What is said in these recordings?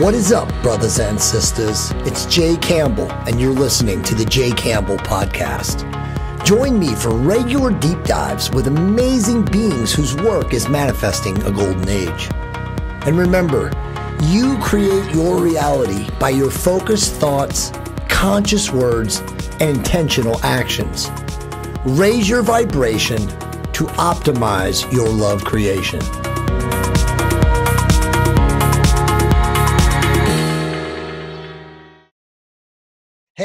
What is up, brothers and sisters? It's Jay Campbell, and you're listening to the Jay Campbell Podcast. Join me for regular deep dives with amazing beings whose work is manifesting a golden age. And remember, you create your reality by your focused thoughts, conscious words, and intentional actions. Raise your vibration to optimize your love creation.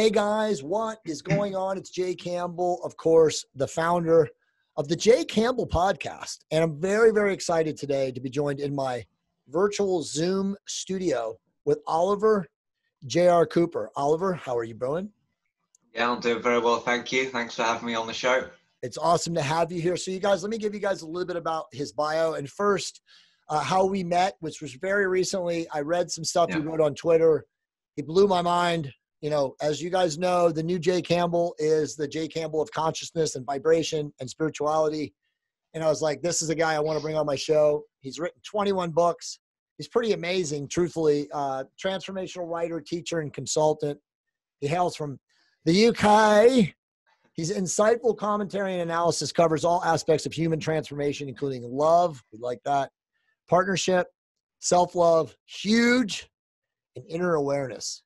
Hey guys, what is going on? It's Jay Campbell, of course, the founder of the Jay Campbell podcast. And I'm very, very excited today to be joined in my virtual Zoom studio with Oliver J.R. Cooper. Oliver, how are you doing? Yeah, I'm doing very well. Thank you. Thanks for having me on the show. It's awesome to have you here. So, you guys, let me give you guys a little bit about his bio. And first, uh, how we met, which was very recently. I read some stuff yeah. you wrote on Twitter. He blew my mind you know, as you guys know, the new Jay Campbell is the Jay Campbell of consciousness and vibration and spirituality. And I was like, this is a guy I want to bring on my show. He's written 21 books. He's pretty amazing, truthfully. Uh, transformational writer, teacher, and consultant. He hails from the UK. His insightful commentary and analysis covers all aspects of human transformation, including love, we like that, partnership, self love, huge, and inner awareness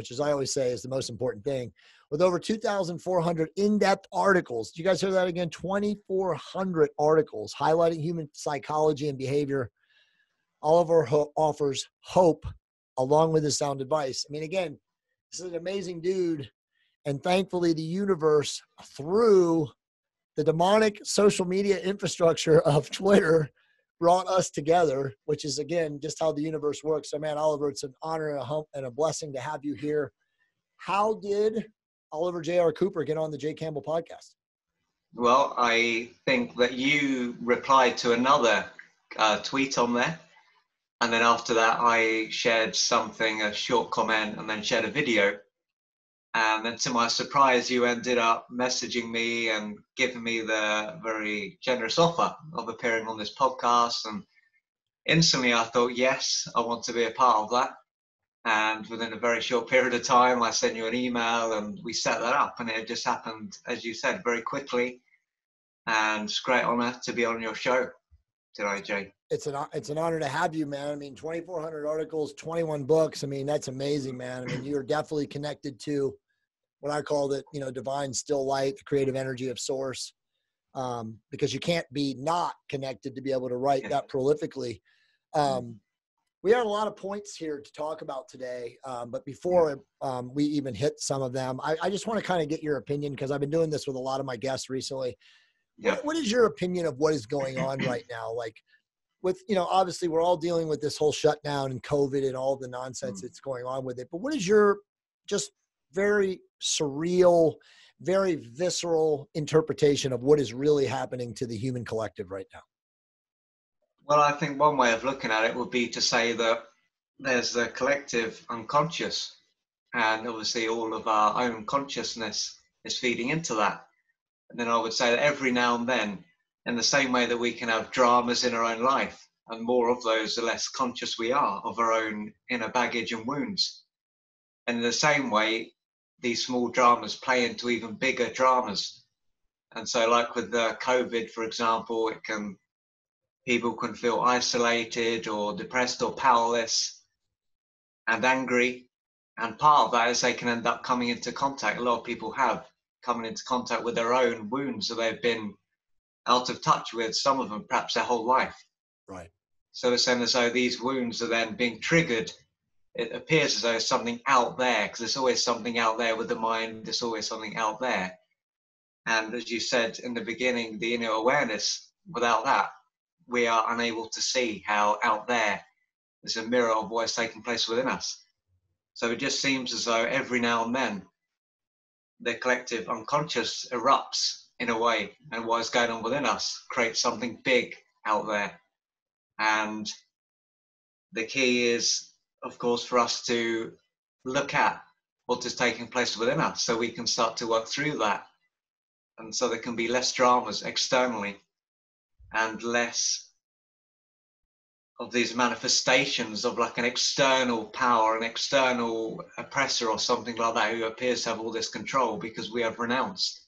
which, as I always say, is the most important thing. With over 2,400 in depth articles. Do you guys hear that again? 2,400 articles highlighting human psychology and behavior. Oliver Ho- offers hope along with his sound advice. I mean, again, this is an amazing dude. And thankfully, the universe, through the demonic social media infrastructure of Twitter, brought us together, which is again just how the universe works. So, man, Oliver, it's an honor and a, hump and a blessing to have you here. How did Oliver J.R. Cooper get on the Jay Campbell podcast? Well, I think that you replied to another uh, tweet on there. And then after that, I shared something, a short comment, and then shared a video. And then to my surprise, you ended up messaging me and giving me the very generous offer of appearing on this podcast. And instantly I thought, yes, I want to be a part of that. And within a very short period of time, I sent you an email and we set that up. And it just happened, as you said, very quickly. And it's a great honor to be on your show today, Jay. It's an it's an honor to have you, man. I mean, 2,400 articles, 21 books. I mean, that's amazing, man. I mean, you're definitely connected to what I call it, you know, divine still light, the creative energy of source. Um, because you can't be not connected to be able to write that prolifically. Um, we had a lot of points here to talk about today, um, but before um, we even hit some of them, I, I just want to kind of get your opinion because I've been doing this with a lot of my guests recently. Yeah. What, what is your opinion of what is going on right now? Like, with you know, obviously we're all dealing with this whole shutdown and COVID and all the nonsense mm. that's going on with it. But what is your just very surreal, very visceral interpretation of what is really happening to the human collective right now? Well, I think one way of looking at it would be to say that there's the collective unconscious, and obviously all of our own consciousness is feeding into that. And then I would say that every now and then, in the same way that we can have dramas in our own life, and more of those, the less conscious we are of our own inner baggage and wounds. And in the same way, these small dramas play into even bigger dramas. And so, like with the COVID, for example, it can people can feel isolated or depressed or powerless and angry. And part of that is they can end up coming into contact. A lot of people have coming into contact with their own wounds that they've been out of touch with, some of them perhaps their whole life. Right. So it's saying as though these wounds are then being triggered it appears as though something out there because there's always something out there with the mind there's always something out there and as you said in the beginning the inner awareness without that we are unable to see how out there there's a mirror of what is taking place within us so it just seems as though every now and then the collective unconscious erupts in a way and what is going on within us creates something big out there and the key is of course, for us to look at what is taking place within us so we can start to work through that. And so there can be less dramas externally and less of these manifestations of like an external power, an external oppressor or something like that who appears to have all this control because we have renounced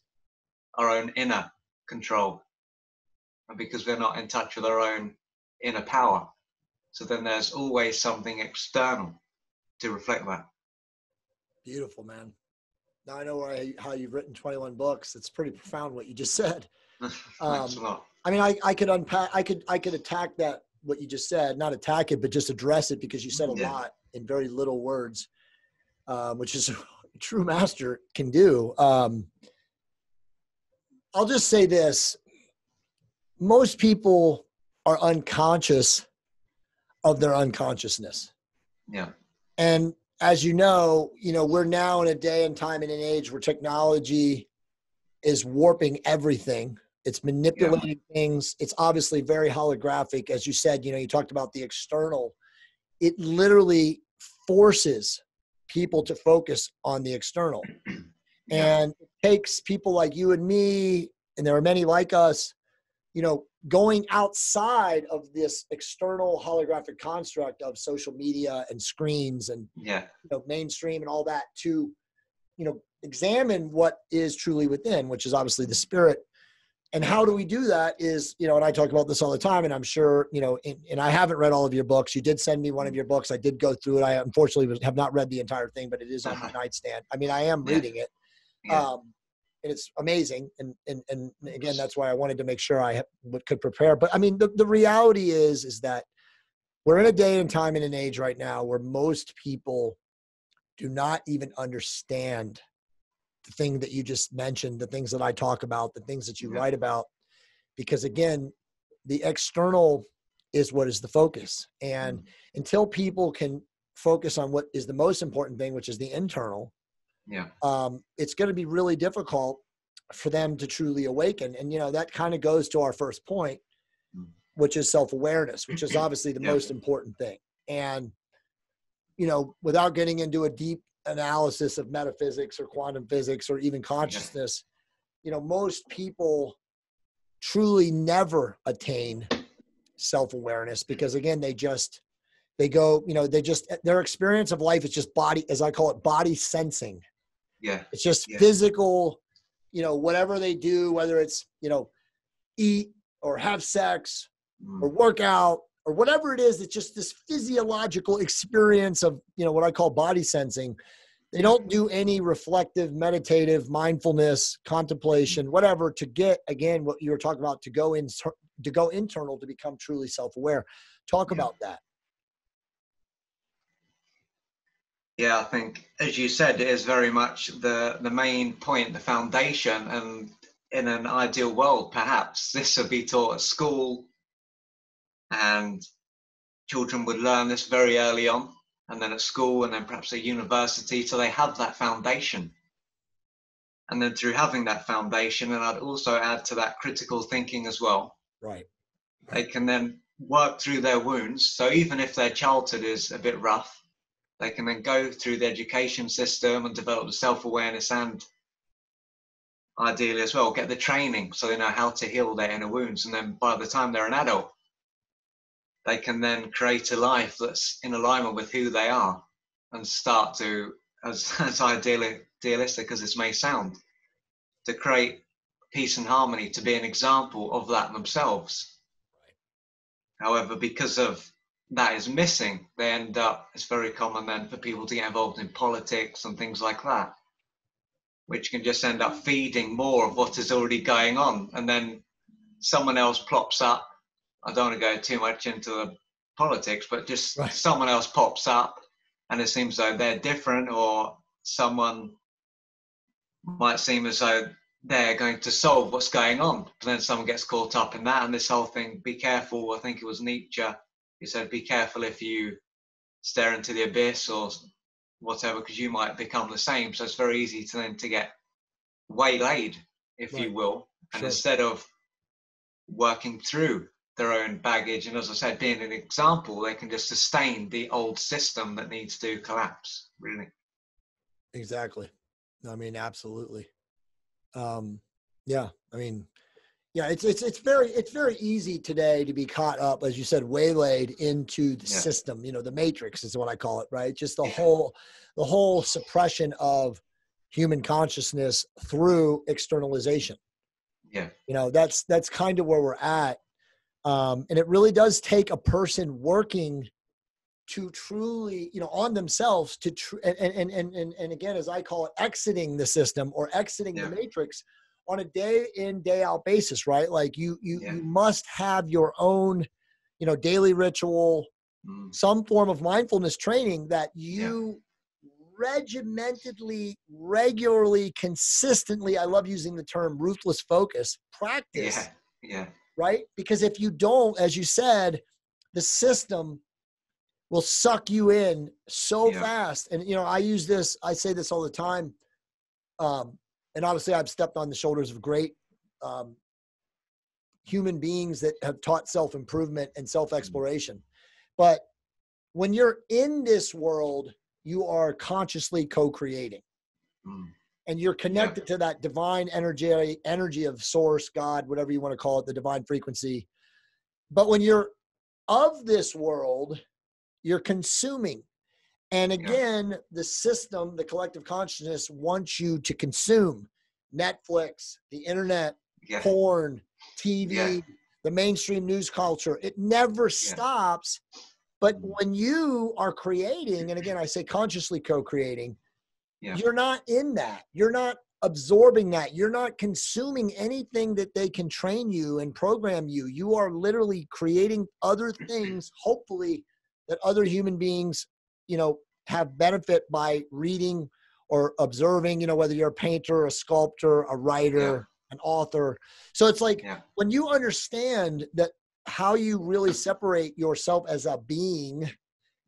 our own inner control and because we're not in touch with our own inner power. So then there's always something external to reflect that. Beautiful, man. Now I know why, how you've written 21 books. It's pretty profound what you just said. Um, I mean, I, I could unpack, I could, I could attack that, what you just said, not attack it, but just address it because you said a yeah. lot in very little words, um, which is a true master can do. Um, I'll just say this. Most people are unconscious of their unconsciousness. Yeah. And as you know, you know, we're now in a day and time and an age where technology is warping everything. It's manipulating yeah. things. It's obviously very holographic. As you said, you know, you talked about the external. It literally forces people to focus on the external. yeah. And it takes people like you and me, and there are many like us, you know, going outside of this external holographic construct of social media and screens and yeah. you know mainstream and all that to you know examine what is truly within which is obviously the spirit and how do we do that is you know and i talk about this all the time and i'm sure you know and, and i haven't read all of your books you did send me one of your books i did go through it i unfortunately have not read the entire thing but it is on uh-huh. my nightstand i mean i am yeah. reading it yeah. um, and it's amazing. And, and, and again, that's why I wanted to make sure I could prepare. But I mean, the, the reality is, is that we're in a day and time and an age right now where most people do not even understand the thing that you just mentioned, the things that I talk about, the things that you yeah. write about, because again, the external is what is the focus. And mm until people can focus on what is the most important thing, which is the internal, yeah um, it's going to be really difficult for them to truly awaken and you know that kind of goes to our first point mm. which is self-awareness which is obviously the yeah. most important thing and you know without getting into a deep analysis of metaphysics or quantum physics or even consciousness yeah. you know most people truly never attain self-awareness because again they just they go you know they just their experience of life is just body as i call it body sensing yeah. It's just yeah. physical, you know, whatever they do, whether it's, you know, eat or have sex mm. or work out or whatever it is, it's just this physiological experience of, you know, what I call body sensing. They don't do any reflective, meditative, mindfulness, contemplation, whatever to get again what you were talking about to go in to go internal to become truly self-aware. Talk yeah. about that. Yeah, I think, as you said, it is very much the the main point, the foundation, and in an ideal world, perhaps this would be taught at school, and children would learn this very early on, and then at school, and then perhaps at university, so they have that foundation. And then through having that foundation, and I'd also add to that critical thinking as well. Right. They can then work through their wounds. So even if their childhood is a bit rough, they can then go through the education system and develop the self-awareness and ideally as well get the training so they know how to heal their inner wounds. And then by the time they're an adult they can then create a life that's in alignment with who they are and start to as, as idealistic as this may sound to create peace and harmony to be an example of that themselves. However because of that is missing, they end up, it's very common then for people to get involved in politics and things like that, which can just end up feeding more of what is already going on. And then someone else plops up. I don't want to go too much into the politics, but just right. someone else pops up and it seems though they're different or someone might seem as though they're going to solve what's going on. But then someone gets caught up in that and this whole thing, be careful, I think it was Nietzsche he said, be careful if you stare into the abyss or whatever, because you might become the same. So it's very easy to then to get waylaid, if right. you will. And sure. instead of working through their own baggage, and as I said, being an example, they can just sustain the old system that needs to collapse, really. Exactly. I mean, absolutely. Um, yeah. I mean, yeah it's it's it's very it's very easy today to be caught up as you said waylaid into the Yeah. system you know the matrix is what i call it right just the whole the whole suppression of human consciousness through externalization Yeah. you know that's that's kind of where we're at um, and it really does take a person working to truly you know on themselves to tr- and, and and and and again as i call it exiting the system or exiting Yeah. the matrix on a day in day out basis right like you you Yeah. you must have your own you know daily ritual Mm. some form of mindfulness training that you regimentedly regularly consistently i love using the term ruthless focus practice Yeah. Yeah. right? Because if you don't, as you said, the system will suck you in so Yeah. fast. And you know, I use this, I say this all the time. Um, and obviously I've stepped on the shoulders of great um, human beings that have taught self-improvement and self-exploration. But when you're in this world, you are consciously co-creating Mm. and you're connected to that divine energy energy of source god whatever you want to call it the divine frequency but when you're of this world you're consuming and Yeah. again the system the collective consciousness wants you to consume netflix the internet Yeah. porn tv Yeah. the mainstream news culture it never stops but Mm. when you are creating and again i say consciously co-creating Yeah. you're not in that you're not absorbing that you're not consuming anything that they can train you and program you you are literally creating other things hopefully that other human beings you know have benefit by reading or observing you know whether you're a painter a sculptor a writer an author so it's like Yeah. when you understand that how you really separate yourself as a being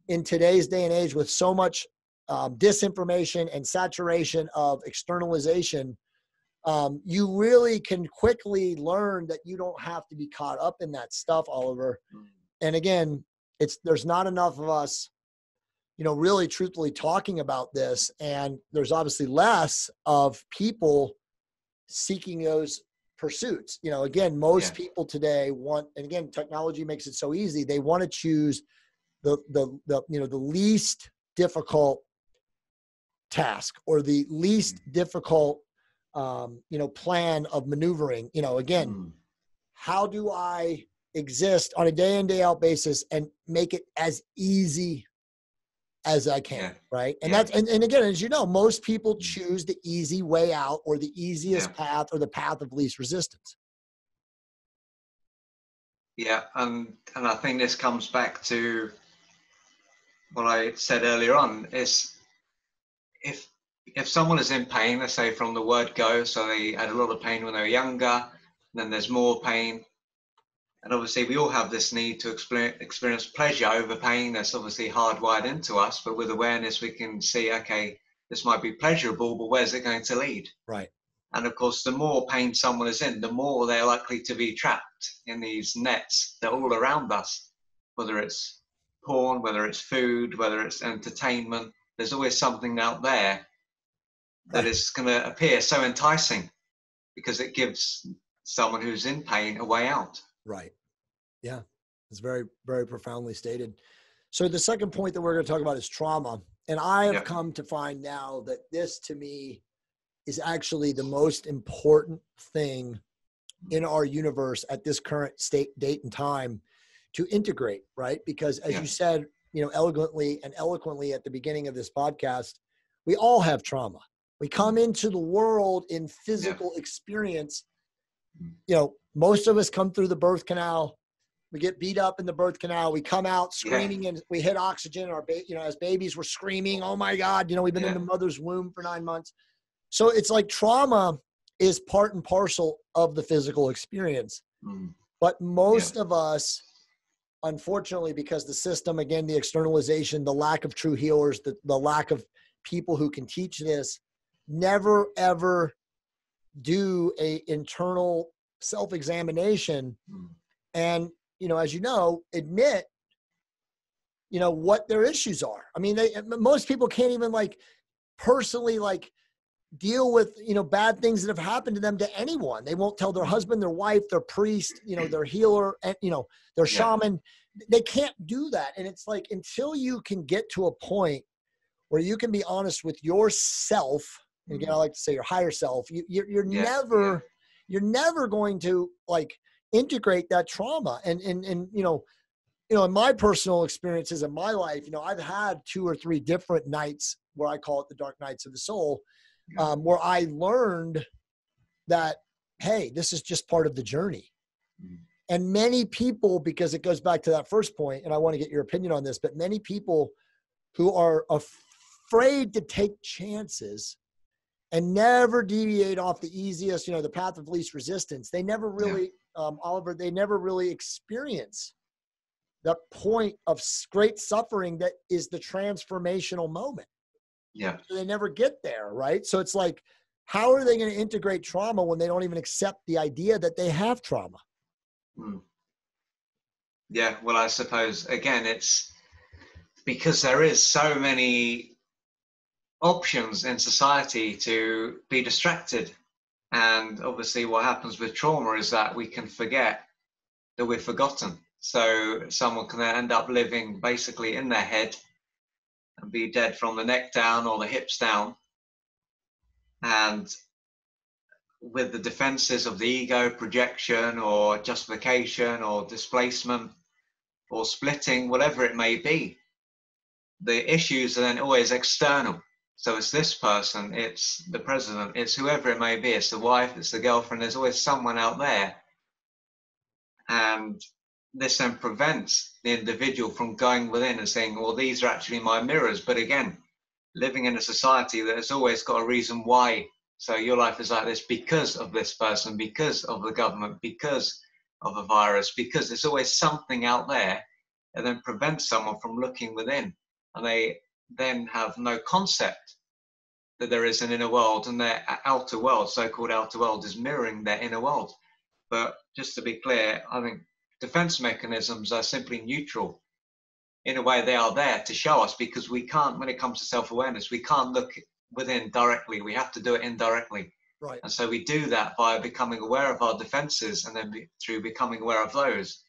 in today's day and age with so much um, disinformation and saturation of externalization, um, you really can quickly learn that you don't have to be caught up in that stuff, Oliver. Mm. And again, it's there's not enough of us, you know, really truthfully talking about this, and there's obviously less of people seeking those pursuits. You know, again, most Yeah. people today want, and again, technology makes it so easy. They want to choose the the the you know the least difficult task or the least difficult um, you know plan of maneuvering. You know, again, Mm. how do I exist on a day in day out basis and make it as easy as I can, Yeah. right? And Yeah. that's and, and again, as you know, most people Mm. choose the easy way out or the easiest Yeah. path or the path of least resistance. Yeah, and and I think this comes back to what I said earlier on. Is if if someone is in pain, let's say from the word go, so they had a lot of pain when they were younger, then there's more pain, and obviously we all have this need to experience pleasure over pain. That's obviously hardwired into us, but with awareness we can see, okay, this might be pleasurable, but where's it going to lead? Right. And of course, the more pain someone is in, the more they're likely to be trapped in these nets that are all around us, whether it's porn, whether it's food, whether it's entertainment. There's always something out there that Right. is going to appear so enticing because it gives someone who's in pain a way out. Right. Yeah. It's very, very profoundly stated. So the second point that we're going to talk about is trauma. And I have Yeah. come to find now that this to me is actually the most important thing in our universe at this current state, date, and time to integrate, right? Because as Yeah. you said, you know, elegantly and eloquently at the beginning of this podcast, we all have trauma. We come mm-hmm. into the world in physical experience. You know, most of us come through the birth canal. We get beat up in the birth canal. We come out Yeah. screaming and we hit oxygen. Our, ba- you know, as babies, we're screaming, "Oh my God!" You know, we've been in the mother's womb for nine months. So it's like trauma is part and parcel of the physical experience. Mm. But most of us, unfortunately, because the system, again, the externalization, the lack of true healers, the, the lack of people who can teach this, never ever do a internal self-examination Mm. and you know as you know admit you know what their issues are. I mean they most people can't even like personally like deal with you know bad things that have happened to them to anyone. They won't tell their husband their wife their priest you know their healer and you know their yeah. shaman. They can't do that. And it's like until you can get to a point where you can be honest with yourself and again i like to say your higher self you, you're, you're yeah. never yeah. you're never going to like integrate that trauma and and and you know you know in my personal experiences in my life you know i've had two or three different nights where i call it the dark nights of the soul um, where I learned that, hey, this is just part of the journey. Mm-hmm. And many people, because it goes back to that first point, and I want to get your opinion on this, but many people who are afraid to take chances and never deviate off the easiest, you know, the path of least resistance, they never really, yeah. um, Oliver, they never really experience the point of great suffering that is the transformational moment. Yeah. So they never get there, right? So it's like, how are they going to integrate trauma when they don't even accept the idea that they have trauma? Hmm. Yeah, well, I suppose again, it's because there is so many options in society to be distracted, and obviously, what happens with trauma is that we can forget that we're forgotten. So someone can end up living basically in their head and be dead from the neck down or the hips down. And with the defenses of the ego, projection or justification or displacement or splitting, whatever it may be, the issues are then always external. So it's this person, it's the president, it's whoever it may be, it's the wife, it's the girlfriend, there's always someone out there. And this then prevents the individual from going within and saying, well, these are actually my mirrors. But again, living in a society that has always got a reason why. So your life is like this because of this person, because of the government, because of a virus, because there's always something out there and then prevents someone from looking within. And they then have no concept that there is an inner world and their outer world, so called outer world, is mirroring their inner world. But just to be clear, I think defense mechanisms are simply neutral. In a way, they are there to show us because we can't, when it comes to self awareness, we can't look within directly. We have to do it indirectly. Right. And so we do that by becoming aware of our defenses and then be, through becoming aware of those.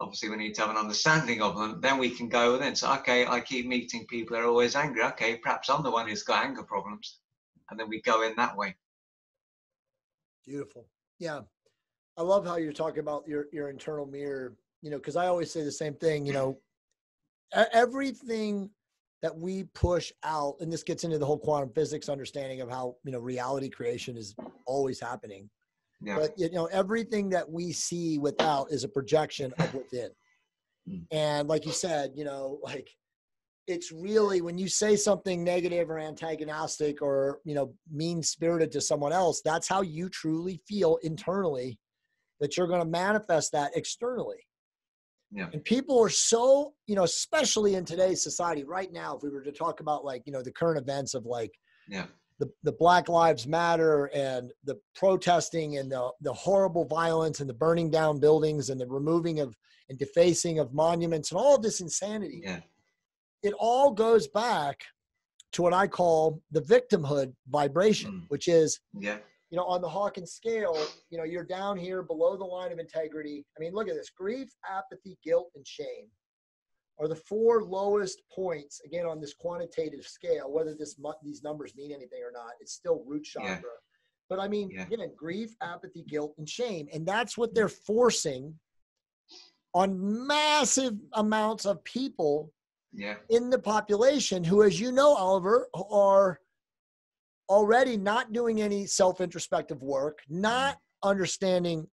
Obviously, we need to have an understanding of them. Then we can go within. So, okay, I keep meeting people that are always angry. Okay, perhaps I'm the one who's got anger problems. And then we go in that way. Beautiful. Yeah. I love how you're talking about your your internal mirror. You know, because I always say the same thing. You know, everything that we push out, and this gets into the whole quantum physics understanding of how you know reality creation is always happening. Yeah. But you know, everything that we see without is a projection of within. Hmm. And like you said, you know, like it's really when you say something negative or antagonistic or you know mean spirited to someone else that's how you truly feel internally that you're going to manifest that externally. Yeah. And people are so, you know, especially in today's society right now, if we were to talk about like, you know, the current events of like yeah. The, the Black Lives Matter and the protesting and the, the horrible violence and the burning down buildings and the removing of and defacing of monuments and all of this insanity. Yeah. It all goes back to what I call the victimhood vibration, mm. which is yeah you know, on the Hawkins scale, you know, you're down here below the line of integrity. I mean, look at this grief, apathy, guilt, and shame are the four lowest points, again, on this quantitative scale, whether this these numbers mean anything or not, it's still root chakra. Yeah. But I mean, yeah. again, grief, apathy, guilt, and shame. And that's what they're forcing on massive amounts of people yeah. in the population who, as you know, Oliver, are already not doing any self introspective work, not mm-hmm. understanding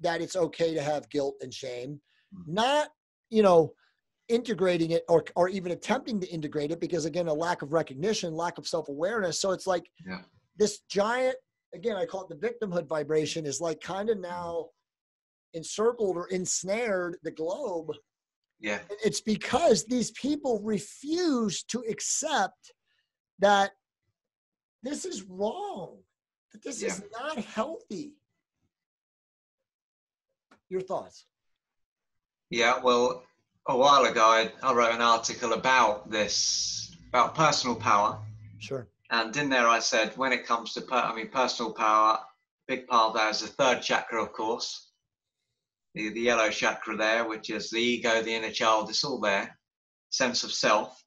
that it's okay to have guilt and shame, mm-hmm. not, you know, integrating it or, or even attempting to integrate it because, again, a lack of recognition, lack of self awareness. So it's like yeah. this giant, again, I call it the victimhood vibration, is like kind of now encircled or ensnared the globe. Yeah. It's because these people refuse to accept that this is wrong. That this yeah. is not healthy. Your thoughts? Yeah, well, a while ago, I, I wrote an article about this, about personal power. Sure. And in there, I said, when it comes to, per- I mean, personal power, big part of that is the third chakra, of course. The, the yellow chakra there, which is the ego, the inner child, it's all there. Sense of self.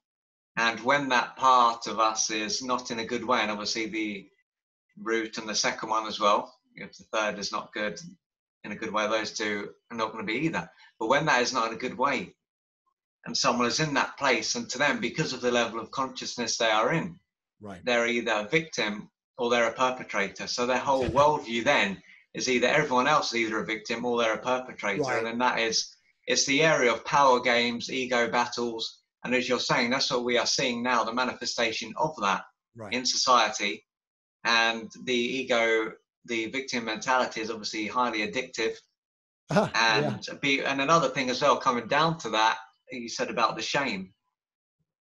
And when that part of us is not in a good way, and obviously the root and the second one as well, if the third is not good in a good way, those two are not going to be either. But when that is not in a good way, and someone is in that place, and to them, because of the level of consciousness they are in, right. they're either a victim or they're a perpetrator. So their whole worldview then is either everyone else is either a victim or they're a perpetrator, Right. and then that is it's the area of power games, ego battles, and as you're saying, that's what we are seeing now, the manifestation of that Right. in society, and the ego, the victim mentality is obviously highly addictive, ah, yeah. and be and another thing as well coming down to that you said about the shame.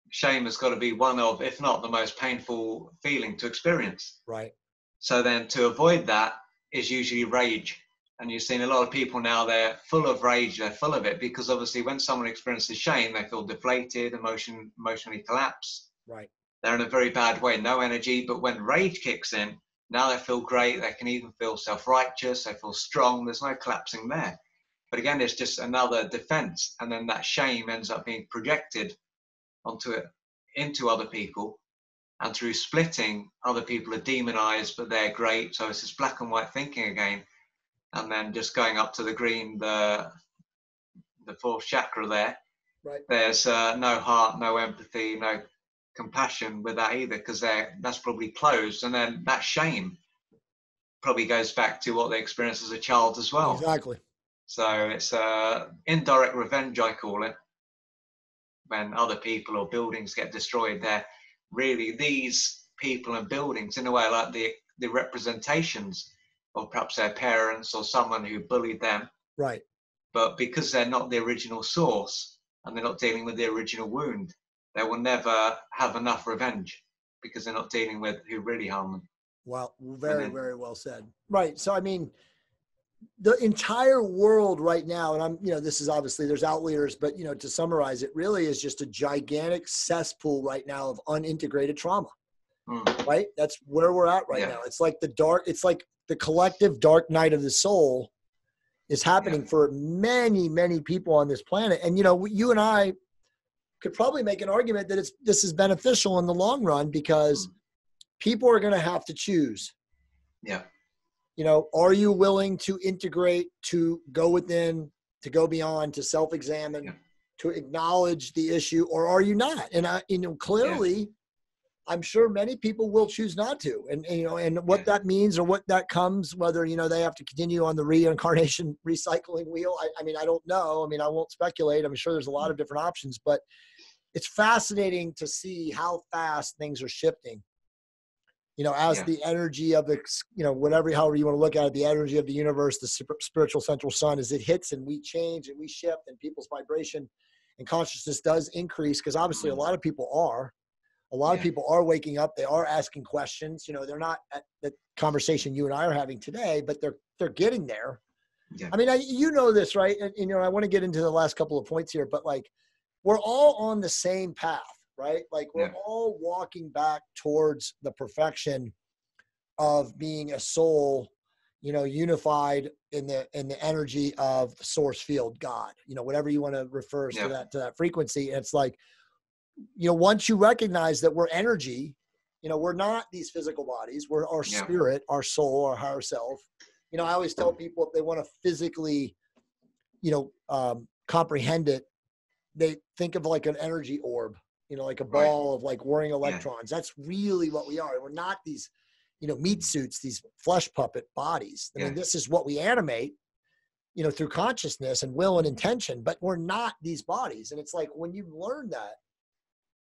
Shame has got to be one of if not the most painful feeling to experience. Right. so then to avoid that is usually rage. And you've seen a lot of people now they're full of rage they're full of it because obviously when someone experiences shame they feel deflated emotion emotionally collapse Right. they're in a very bad way no energy but when rage kicks in now they feel great they can even feel self-righteous they feel strong there's no collapsing there but again it's just another defense and then that shame ends up being projected onto it into other people and through splitting other people are demonized but they're great so it's this black and white thinking again and then just going up to the green the the fourth chakra there Right. there's uh, no heart no empathy no compassion with that either because they're that's probably closed and then that shame probably goes back to what they experienced as a child as well Exactly. So it's uh, indirect revenge, I call it. When other people or buildings get destroyed, they're really these people and buildings, in a way, like the the representations of perhaps their parents or someone who bullied them. Right. But because they're not the original source and they're not dealing with the original wound, they will never have enough revenge because they're not dealing with who really harmed them. Well, very, then- very well said. Right. So, I mean, the entire world right now, and I'm, you know, this is obviously there's outliers, but you know, to summarize, it really is just a gigantic cesspool right now of unintegrated trauma. Mm. Right. That's where we're at right Yeah. now. It's like the dark. It's like the collective dark night of the soul is happening Yeah. for many, many people on this planet. And you know, you and I could probably make an argument that it's this is beneficial in the long run because Mm. people are going to have to choose Yeah, you know are you willing to integrate to go within to go beyond to self-examine Yeah. to acknowledge the issue or are you not? And i you know clearly i'm sure many people will choose not to. And, and, you know and what Yeah. that means or what that comes whether you know they have to continue on the reincarnation recycling wheel I, I mean i don't know. I mean i won't speculate. I'm sure there's a lot of different options but it's fascinating to see how fast things are shifting you know as Yeah. the energy of the you know whatever however you want to look at it the energy of the universe the spiritual central sun as it hits and we change and we shift and people's vibration and consciousness does increase because obviously a Mhm. lot of people are a lot of people are waking up they are asking questions you know they're not at the conversation you and i are having today but they're they're getting there yeah, I mean, I, you know this, right? And, you know, I want to get into the last couple of points here, but like, we're all on the same path, right? Like, we're Yeah. all walking back towards the perfection of being a soul, you know, unified in the in the energy of source field, God. You know, whatever you want to refer Yeah. to that to that frequency. And It's like, you know, once you recognize that we're energy, you know, we're not these physical bodies. We're our Yeah. spirit, our soul, our higher self you know, I always tell people if they want to physically, you know, um, comprehend it, they think of like an energy orb, you know, like a Right. ball of like whirring electrons. That's really what we are. We're not these, you know, meat suits, these flesh puppet bodies. I mean, this is what we animate, you know, through consciousness and will and intention, but we're not these bodies. And it's like when you learn that,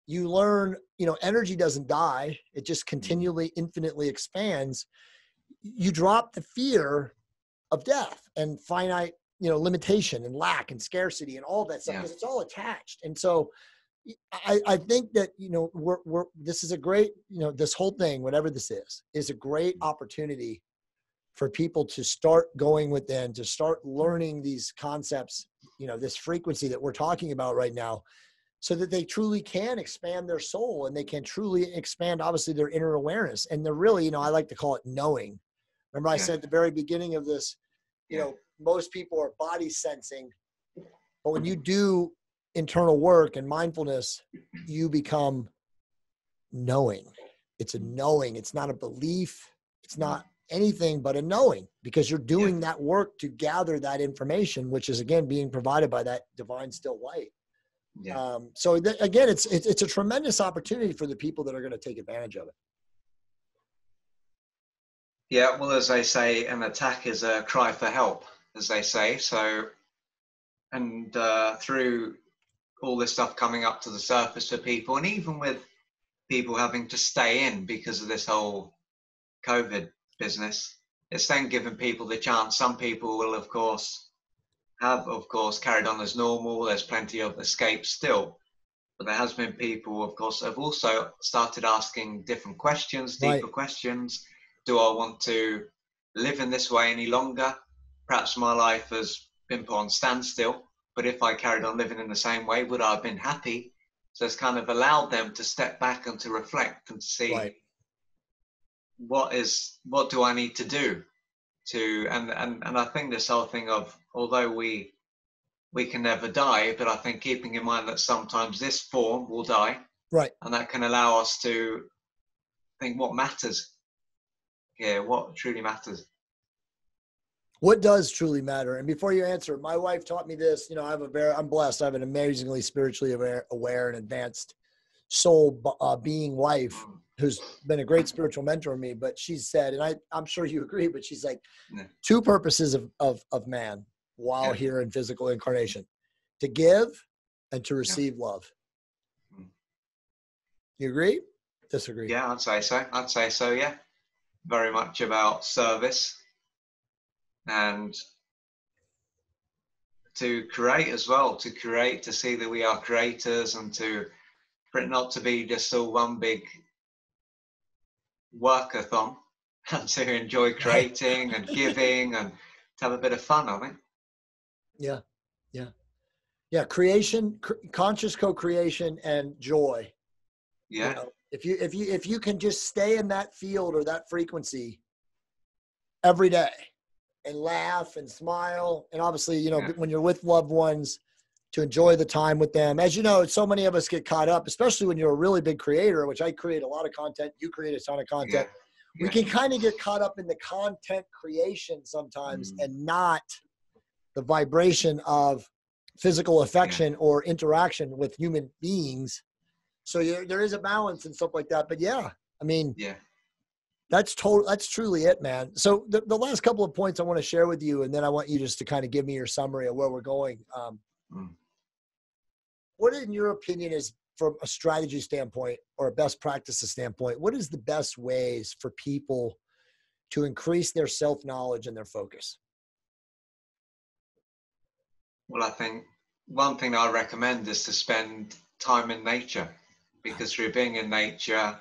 you learn, you know, energy doesn't die, it just mm-hmm. continually, infinitely expands. You drop the fear of death and finite, you know, limitation and lack and scarcity and all that stuff Yeah. because it's all attached. And so I, I think that, you know, we're, we're, this is a great, you know, this whole thing, whatever this is, is a great mm. opportunity for people to start going within, to start learning these concepts, you know, this frequency that we're talking about right now, so that they truly can expand their soul and they can truly expand obviously their inner awareness and they're really you know i like to call it knowing. Remember i said at the very beginning of this you know most people are body sensing but when you mm-hmm. do internal work and mindfulness you become knowing. It's a knowing. It's not a belief. It's not anything but a knowing because you're doing that work to gather that information which is again being provided by that divine still light. Yeah. Um, so th- again, it's, it's it's a tremendous opportunity for the people that are going to take advantage of it. Yeah, well, as they say, an attack is a cry for help, as they say. So, and uh, through all this stuff coming up to the surface for people, and even with people having to stay in because of this whole COVID business, it's then given people the chance. Some people will, of course, have, of course, carried on as normal. There's plenty of escape still. But there has been people, of course, have also started asking different questions, deeper right. questions. Do I want to live in this way any longer? Perhaps my life has been put on standstill, but if I carried on living in the same way, would I have been happy? So it's kind of allowed them to step back and to reflect and see right. what is what do I need to do to and, and and I think this whole thing of although we we can never die, but I think keeping in mind that sometimes this form will die, right, and that can allow us to think what matters. Yeah, what truly matters. What does truly matter? And before you answer, my wife taught me this. You know, I have a very, I'm blessed. I have an amazingly spiritually aware, aware and advanced soul uh, being wife who's been a great spiritual mentor of me, but she said, and I, I'm sure you agree, but she's like, yeah. two purposes of, of, of man while yeah. here in physical incarnation to give and to receive yeah. love. Hmm. You agree? Disagree? Yeah, I'd say so. I'd say so, yeah. Very much about service and to create as well, to create, to see that we are creators and to for it not to be just all one big workathon and to enjoy creating and giving and to have a bit of fun on it. Yeah, yeah, yeah. Creation, cr- conscious co-creation, and joy. Yeah. You know, if you if you if you can just stay in that field or that frequency every day and laugh and smile and obviously you know yeah. when you're with loved ones to enjoy the time with them. As you know, so many of us get caught up, especially when you're a really big creator, which I create a lot of content, you create a ton of content. Yeah. We can kind of get caught up in the content creation sometimes mm. and not the vibration of physical affection or interaction with human beings. So there is a balance and stuff like that. But yeah, I mean, yeah, that's total. That's truly it, man. So the, the last couple of points I want to share with you, and then I want you just to kind of give me your summary of where we're going. Um, mm what in your opinion is from a strategy standpoint or a best practices standpoint what is the best ways for people to increase their self-knowledge and their focus well i think one thing i recommend is to spend time in nature because through being in nature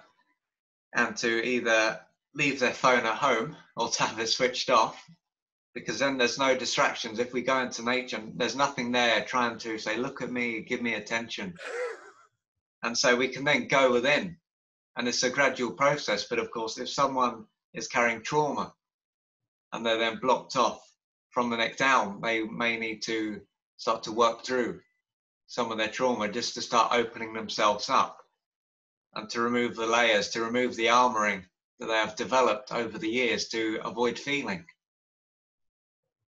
and to either leave their phone at home or to have it switched off because then there's no distractions. If we go into nature, there's nothing there trying to say, look at me, give me attention. And so we can then go within. And it's a gradual process. But of course, if someone is carrying trauma and they're then blocked off from the neck down, they may need to start to work through some of their trauma just to start opening themselves up and to remove the layers, to remove the armoring that they have developed over the years to avoid feeling.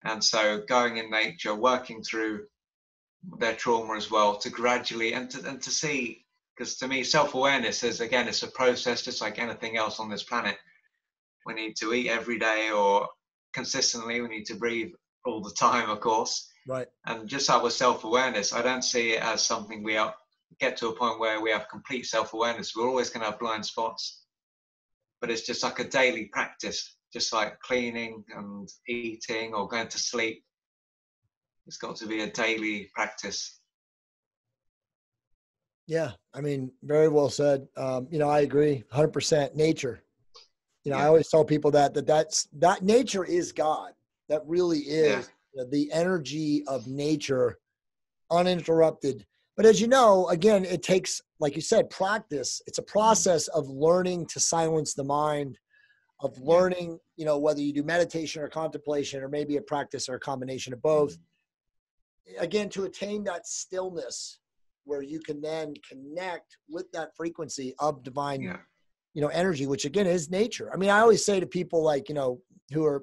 And so going in nature, working through their trauma as well to gradually and to, and to see, because to me, self-awareness is, again, it's a process just like anything else on this planet. We need to eat every day or consistently. We need to breathe all the time, of course. Right. And just our self-awareness, I don't see it as something we are, get to a point where we have complete self-awareness. We're always going to have blind spots, but it's just like a daily practice just like cleaning and eating or going to sleep. It's got to be a daily practice. Yeah, I mean, very well said. Um, you know, I agree, hundred percent. Nature. You know, yeah. I always tell people that that that's that nature is God. That really is yeah. the energy of nature, uninterrupted. But as you know, again, it takes, like you said, practice. It's a mm-hmm. process of learning to silence the mind, of learning, you know, whether you do meditation or contemplation or maybe a practice or a combination of both. Mm-hmm. Again, to attain that stillness where you can then connect with that frequency of divine, Yeah. you know, energy, which again is nature. I mean, I always say to people like, you know, who are,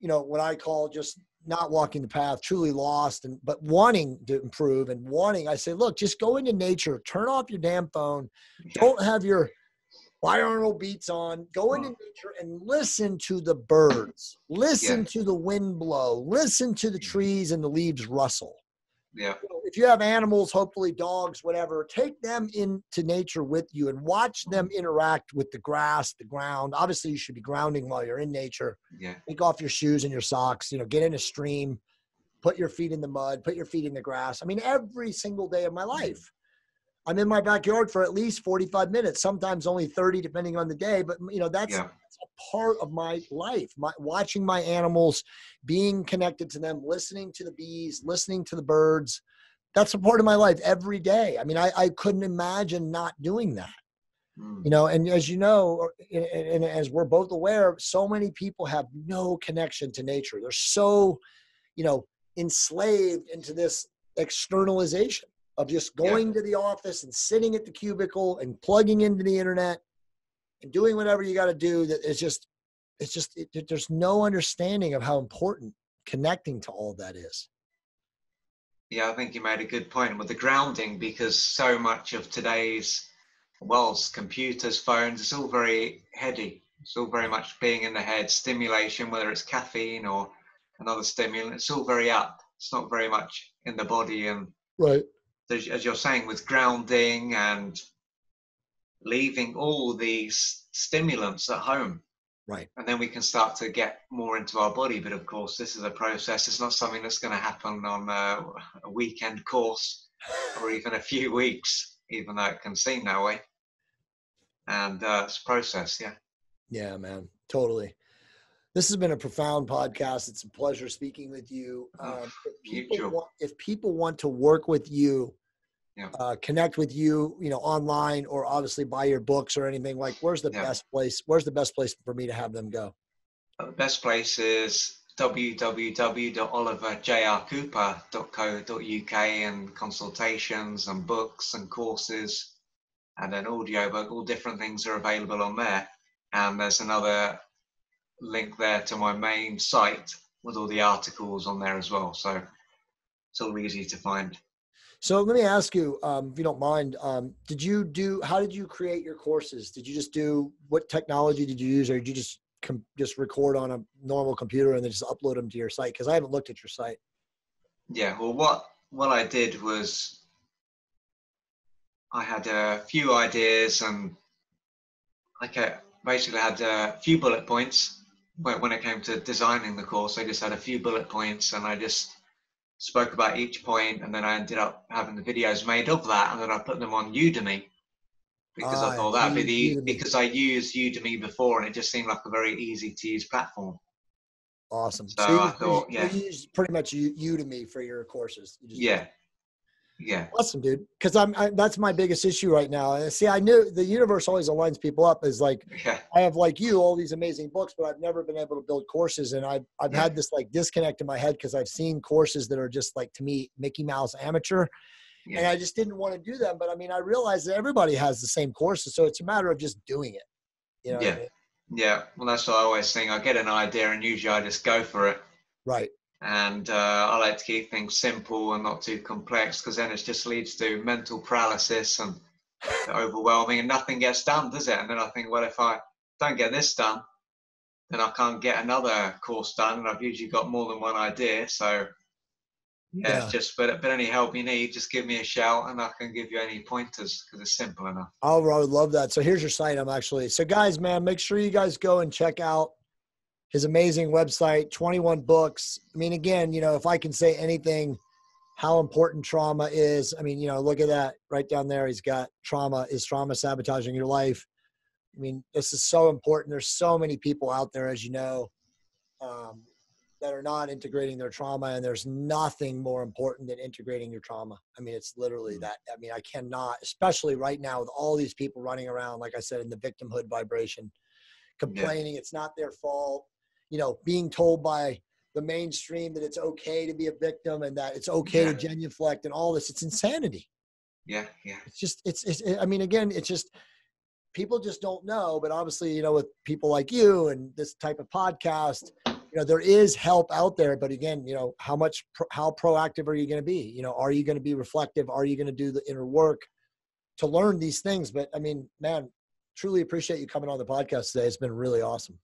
you know, what I call just not walking the path, truly lost, and but wanting to improve and wanting. I say, look, just go into nature, turn off your damn phone, don't have your binaural beats on. Go into nature and listen to the birds, listen Yeah. to the wind blow, listen to the mm-hmm. trees and the leaves rustle. Yeah. If you have animals, hopefully dogs, whatever, take them into nature with you and watch them interact with the grass, the ground. Obviously, you should be grounding while you're in nature Yeah. take off your shoes and your socks, you know, get in a stream, put your feet in the mud, put your feet in the grass. I mean, every single day of my mm-hmm. life. I'm in my backyard for at least 45 minutes, sometimes only 30 depending on the day, but you know, that's, Yeah. that's a part of my life. My watching my animals, being connected to them, listening to the bees, listening to the birds. That's a part of my life every day. I mean, I, I couldn't imagine not doing that Mm. you know and as you know and, and and as we're both aware so many people have no connection to nature they're so you know enslaved into this externalization of just Yeah. going to the office and sitting at the cubicle and plugging into the internet and doing whatever you got to do that is just it's just it, it- there's no understanding of how important connecting to all that is Yeah, I think you made a good point with the grounding because so much of today's world's computers, phones, it's all very heady. It's all very much being in the head, stimulation, whether it's caffeine or another stimulant, it's all very up. It's not very much in the body. And right as you're saying, with grounding and leaving all these stimulants at home, right and then we can start to get more into our body. But of course, this is a process. It's not something that's going to happen on a, a weekend course or even a few weeks, even though it can seem that way. And uh, it's a process, yeah. Yeah, man, totally. This has been a profound podcast. It's a pleasure speaking with you. Um, if, people want, if people want to work with you, Yeah. uh, connect with you, you know, online or obviously buy your books or anything, like where's the Yeah. best place? Where's the best place for me to have them go? Uh, The best place is www.oliverjrcooper.co.uk and consultations and books and courses and an audiobook, all different things are available on there. And there's another link there to my main site with all the articles on there as well. So it's all easy to find. So let me ask you, um, if you don't mind, um, did you do? How did you create your courses? Did you just do what technology did you use, or did you just com- just record on a normal computer and then just upload them to your site? Because I haven't looked at your site. Yeah, well, what what I did was I had a few ideas and I ca- basically had a few bullet points when, when it came to designing the course. I just had a few bullet points and I just spoke about each point and then I ended up having the videos made of that and then I put them on Udemy because Ah, I thought that'd be the Udemy. because I used Udemy before and it just seemed like a very easy to use platform. Awesome. So you, I use- thought, you yeah. use pretty much Udemy for your courses. You just- Yeah, yeah, Awesome, dude. Because I'm I, that's my biggest issue right now. See, I knew the universe always aligns people up. Is like yeah, I have like you all these amazing books, but I've never been able to build courses, and I've I've Yeah. had this like disconnect in my head because I've seen courses that are just like to me Mickey Mouse amateur, and. I just didn't want to do them. But I mean, I realized that everybody has the same courses, so it's a matter of just doing it. You know, what I Yeah. mean? Yeah, well, that's what I always think. I get an idea and usually I just go for it. right. And uh, I like to keep things simple and not too complex because then it just leads to mental paralysis and overwhelming and nothing gets done, does it? And then I think, well, if I don't get this done, then I can't get another course done. And I've usually got more than one idea. So, yeah, Yeah. just but, but any help you need, just give me a shout and I can give you any pointers because it's simple enough. Oh, I would love that. So here's your site. I'm actually so guys, man, make sure you guys go and check out his amazing website, 21 books. I mean, again, you know, if I can say anything, how important trauma is. I mean, you know, look at that right down there. He's got trauma. Is trauma sabotaging your life? I mean, this is so important. There's so many people out there, as you know, um, that are not integrating their trauma and there's nothing more important than integrating your trauma i mean it's literally mm. that i mean i cannot especially right now with all these people running around like i said in the victimhood vibration complaining yeah. it's not their fault you know being told by the mainstream that it's okay to be a victim and that it's okay yeah. to genuflect and all this it's insanity. Yeah yeah. It's just it's, it's i mean again it's just people just don't know but obviously you know with people like you and this type of podcast you know there is help out there but again you know how much how proactive are you going to be? You know are you going to be reflective? Are you going to do the inner work to learn these things? But i mean man truly appreciate you coming on the podcast today. It's been really awesome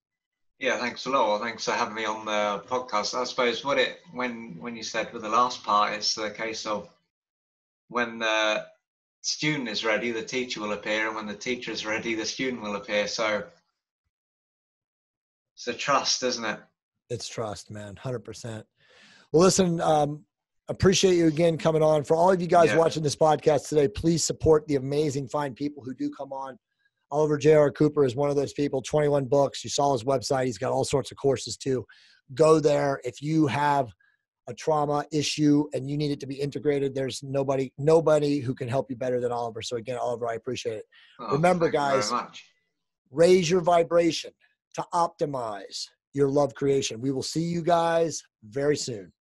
yeah thanks a lot thanks for having me on the podcast i suppose what it when when you said with the last part it's the case of when the student is ready the teacher will appear and when the teacher is ready the student will appear so it's a trust isn't it it's trust, man. 100%. Well, listen, um, appreciate you again coming on. For all of you guys yeah. watching this podcast today, please support the amazing, fine people who do come on. Oliver J.R. Cooper is one of those people, 21 books. You saw his website. He's got all sorts of courses too. Go there. If you have a trauma issue and you need it to be integrated, there's nobody, nobody who can help you better than Oliver. So again, Oliver, I appreciate it. Oh, Remember, guys, raise your vibration to optimize your love creation. We will see you guys very soon.